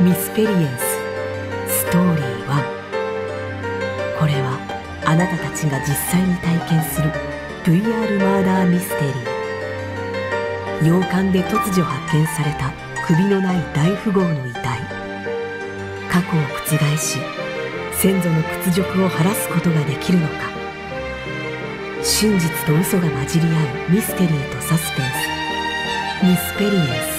MYSPERYENCE。ストーリー1これはあなたたちが実際に体験する VR マーダーミステリー。洋館で突如発見された首のない大富豪の遺体。過去を覆し先祖の屈辱を晴らすことができるのか。真実と嘘が混じり合うミステリーとサスペンス。 MYSPERYENCE。